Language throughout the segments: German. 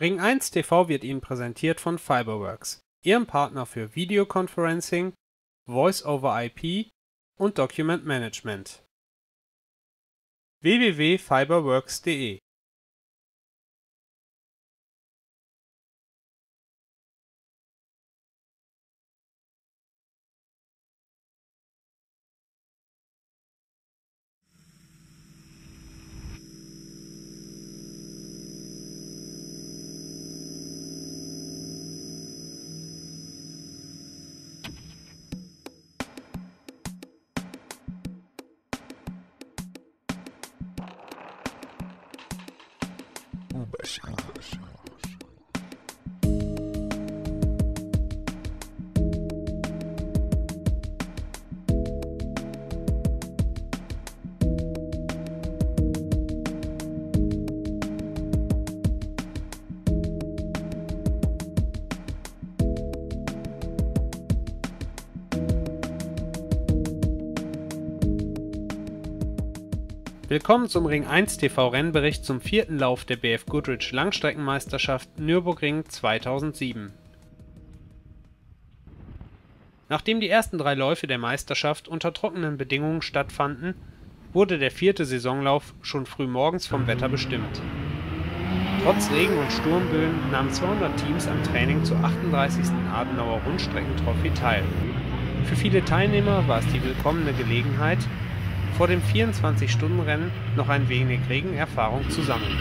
Ring 1 TV wird Ihnen präsentiert von Fiberworks, Ihrem Partner für Videoconferencing, Voice over IP und Document Management. www.fiberworks.de 不行了不行了。Willkommen zum Ring 1 TV Rennbericht zum vierten Lauf der BF Goodrich Langstreckenmeisterschaft Nürburgring 2007. Nachdem die ersten drei Läufe der Meisterschaft unter trockenen Bedingungen stattfanden, wurde der vierte Saisonlauf schon früh morgens vom Wetter bestimmt. Trotz Regen und Sturmböen nahmen 200 Teams am Training zur 38. Adenauer Rundstreckentrophy teil. Für viele Teilnehmer war es die willkommene Gelegenheit, vor dem 24-Stunden-Rennen noch ein wenig Regenerfahrung zu sammeln.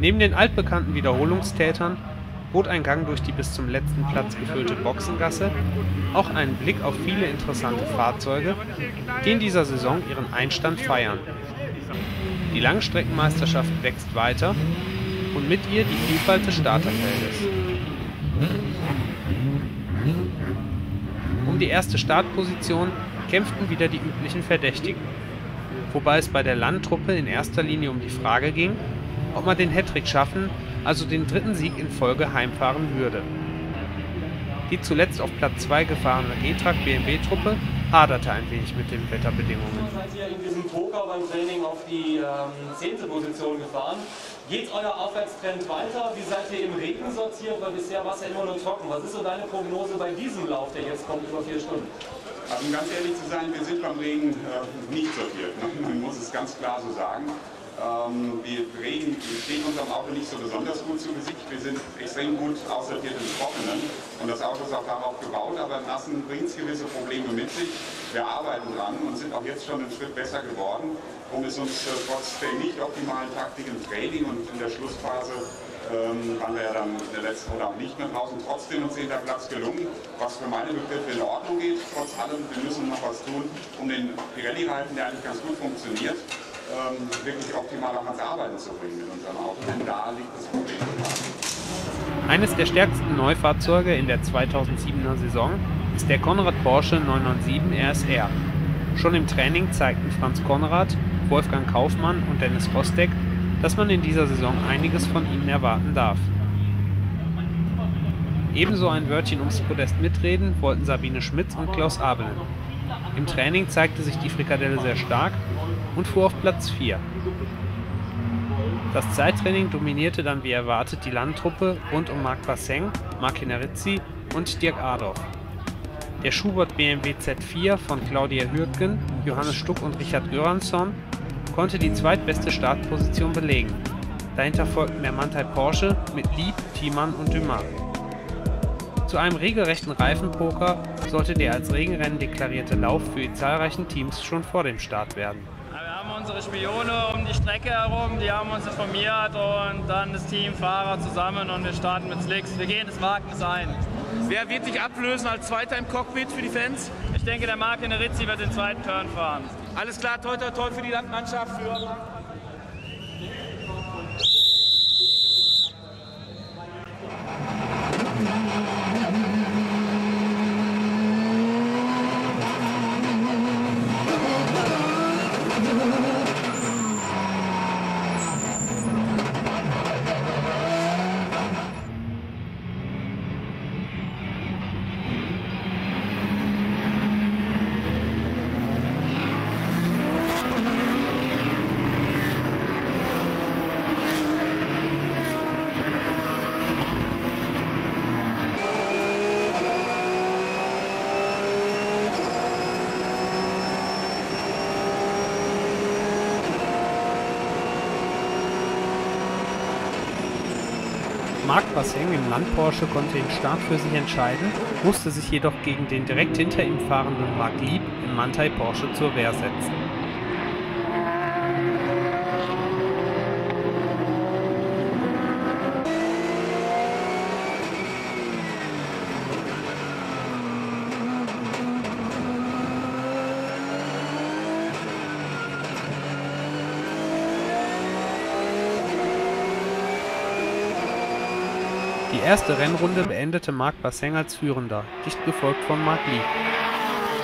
Neben den altbekannten Wiederholungstätern bot ein Gang durch die bis zum letzten Platz gefüllte Boxengasse auch einen Blick auf viele interessante Fahrzeuge, die in dieser Saison ihren Einstand feiern die Langstreckenmeisterschaft wächst weiter und mit ihr die Vielfalt des Starterfeldes. Um die erste Startposition kämpften wieder die üblichen Verdächtigen, wobei es bei der Landtruppe in erster Linie um die Frage ging, ob man den Hattrick schaffen, also den dritten Sieg in Folge heimfahren würde. Die zuletzt auf Platz 2 gefahrene E-Track BMW-Truppe haderte ein wenig mit den Wetterbedingungen. Seid ihr in diesem Poker beim Training auf die ähm, zehnte Position gefahren? Geht euer Aufwärtstrend weiter? Wie seid ihr im Regen sortiert? Weil bisher war es ja immer nur trocken. Was ist so deine Prognose bei diesem Lauf, der jetzt kommt, über vier Stunden? Also um ganz ehrlich zu sein, wir sind beim Regen äh, nicht sortiert. Ne? Man muss es ganz klar so sagen. Ähm, wir Regen steht unserem Auto nicht so besonders gut zu Gesicht. Wir sind extrem gut aussortiert im Trockenen und das Auto ist auch darauf gebaut, aber Nassen bringt es gewisse Probleme mit sich. Wir arbeiten dran und sind auch jetzt schon einen Schritt besser geworden, um es uns äh, trotz der nicht optimalen Taktik im Training und in der Schlussphase ähm, waren wir ja dann in der letzten oder auch nicht mehr draußen, trotzdem uns zehnter Platz gelungen, was für meine Begriffe in Ordnung geht. Trotz allem, wir müssen noch was tun, um den Pirelli-Reifen, der eigentlich ganz gut funktioniert, ähm, wirklich optimal auch ans Arbeiten zu bringen mit unserem Auto. Denn da liegt das Problem. Eines der stärksten Neufahrzeuge in der 2007er Saison ist der Konrad Porsche 997 RSR. Schon im Training zeigten Franz Konrad, Wolfgang Kaufmann und Dennis Rostek, dass man in dieser Saison einiges von ihnen erwarten darf. Ebenso ein Wörtchen ums Podest mitreden wollten Sabine Schmitz und Klaus Abelen. Im Training zeigte sich die Frikadelle sehr stark und fuhr auf Platz 4. Das Zeittraining dominierte dann wie erwartet die Landtruppe rund um Marc Basseng, Marc Hinerizzi und Dirk Adorf. Der Schubert BMW Z4 von Claudia Hürtgen, Johannes Stuck und Richard Göransson konnte die zweitbeste Startposition belegen. Dahinter folgten der Mantai Porsche mit Lieb, Thiemann und Dumas. Zu einem regelrechten Reifenpoker sollte der als Regenrennen deklarierte Lauf für die zahlreichen Teams schon vor dem Start werden. Unsere Spione um die Strecke herum, die haben uns informiert und dann das Team Fahrer zusammen und wir starten mit Slicks. Wir gehen das Wagnis ein. Wer wird sich ablösen als Zweiter im Cockpit für die Fans? Ich denke, der Marc Rizzi wird den zweiten Turn fahren. Alles klar, toi toi toi für die Landmannschaft. Für Basseng im Land-Porsche konnte den Start für sich entscheiden, musste sich jedoch gegen den direkt hinter ihm fahrenden Marc Lieb im Manthey Porsche zur Wehr setzen. Die erste Rennrunde beendete Marc Basseng als Führender, dicht gefolgt von Marc Lieb.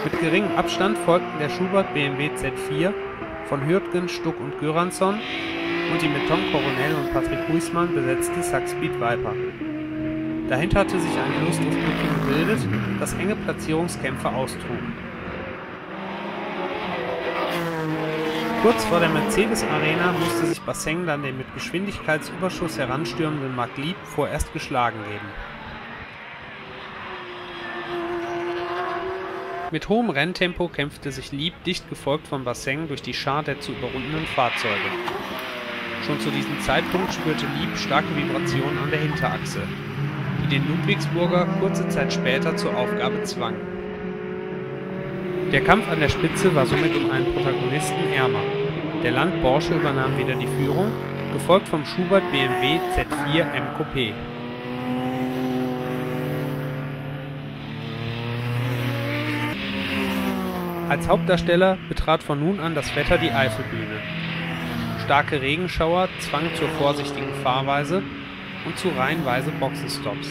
Mit geringem Abstand folgten der Schubert BMW Z4 von Hürtgen, Stuck und Göransson und die mit Tom Coronel und Patrick Huismann besetzte Saxpeed Viper. Dahinter hatte sich Lust auf Glück gebildet, das enge Platzierungskämpfe austrugen. Kurz vor der Mercedes Arena musste sich Basseng dann den mit Geschwindigkeitsüberschuss heranstürmenden Marc Lieb vorerst geschlagen geben. Mit hohem Renntempo kämpfte sich Lieb dicht gefolgt von Basseng durch die Schar der zu überrundenen Fahrzeuge. Schon zu diesem Zeitpunkt spürte Lieb starke Vibrationen an der Hinterachse, die den Ludwigsburger kurze Zeit später zur Aufgabe zwangen. Der Kampf an der Spitze war somit um einen Protagonisten ärmer. Der Land Porsche übernahm wieder die Führung, gefolgt vom Schubert BMW Z4 M Coupé. Als Hauptdarsteller betrat von nun an das Wetter die Eifelbühne. Starke Regenschauer zwangen zur vorsichtigen Fahrweise und zu reihenweise Boxenstops.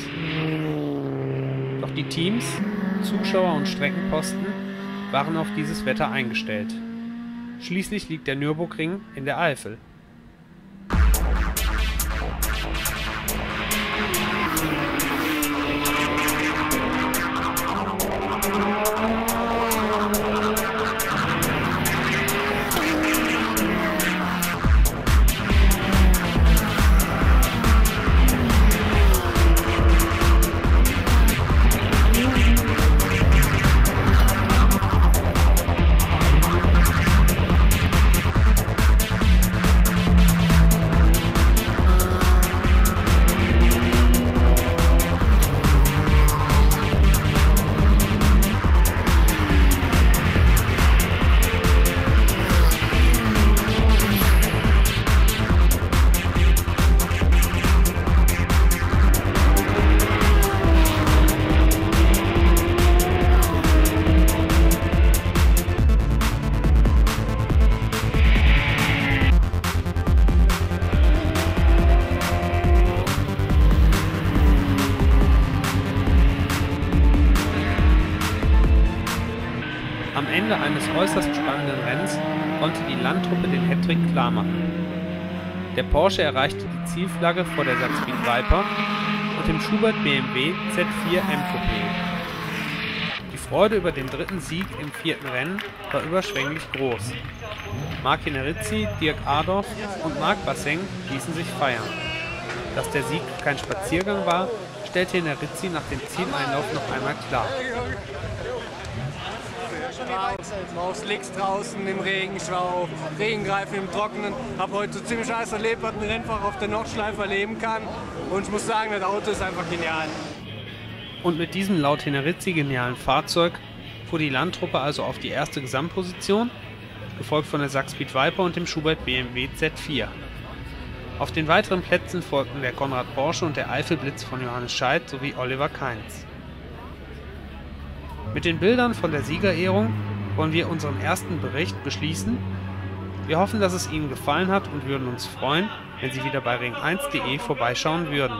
Doch die Teams, Zuschauer und Streckenposten waren auf dieses Wetter eingestellt. Schließlich liegt der Nürburgring in der Eifel äußerst spannenden Rennens konnte die Landtruppe den Hattrick klarmachen. Der Porsche erreichte die Zielflagge vor der Saxpeed Viper und dem Schubert BMW Z4 M Coupé. Die Freude über den dritten Sieg im vierten Rennen war überschwänglich groß. Marc Nerizzi, Dirk Adorf und Marc Basseng ließen sich feiern. Dass der Sieg kein Spaziergang war, stellte Nerizzi nach dem Zieleinlauf noch einmal klar auf Slicks draußen im Regenschau, Regengreifen im Trockenen. Habe heute so ziemlich alles erlebt, was ein Rennfahrer auf der Nordschleife erleben kann. Und ich muss sagen, das Auto ist einfach genial. Und mit diesem laut Tenerizzi genialen Fahrzeug fuhr die Landtruppe also auf die erste Gesamtposition, gefolgt von der Saxpeed Viper und dem Schubert BMW Z4. Auf den weiteren Plätzen folgten der Konrad Porsche und der Eifelblitz von Johannes Scheidt sowie Oliver Kainz. Mit den Bildern von der Siegerehrung wollen wir unseren ersten Bericht beschließen. Wir hoffen, dass es Ihnen gefallen hat und würden uns freuen, wenn Sie wieder bei ring1.de vorbeischauen würden.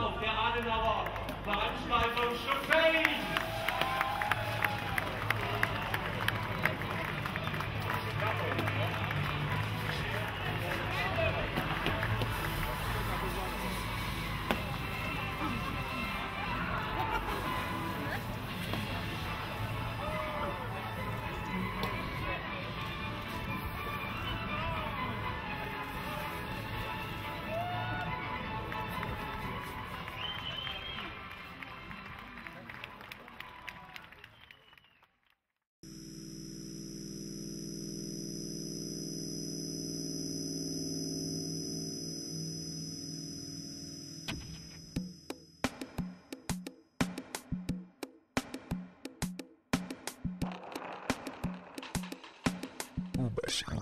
Uberschau.